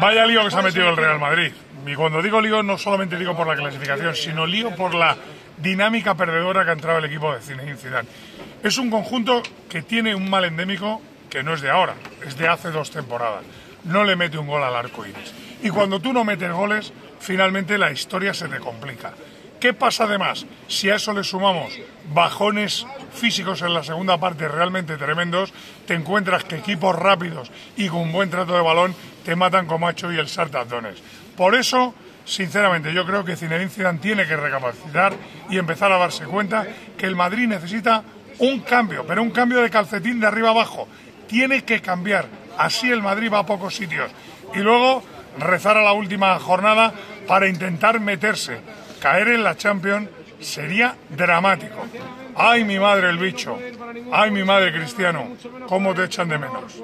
Vaya lío que se ha metido el Real Madrid. Y cuando digo lío no solamente digo por la clasificación, sino lío por la dinámica perdedora que ha entrado el equipo de Zinedine Zidane. Es un conjunto que tiene un mal endémico que no es de ahora, es de hace dos temporadas. No le mete un gol al arco iris. Y cuando tú no metes goles, finalmente la historia se te complica. ¿Qué pasa además? Si a eso le sumamos bajones físicos en la segunda parte realmente tremendos, te encuentras que equipos rápidos y con buen trato de balón te matan como Macho y el Sartazones. Por eso, sinceramente, yo creo que Zinedine Zidane tiene que recapacitar y empezar a darse cuenta que el Madrid necesita un cambio, pero un cambio de calcetín de arriba abajo. Tiene que cambiar. Así el Madrid va a pocos sitios. Y luego rezar a la última jornada para intentar meterse. Caer en la Champions sería dramático. Ay, mi madre el bicho. Ay, mi madre Cristiano. ¿Cómo te echan de menos?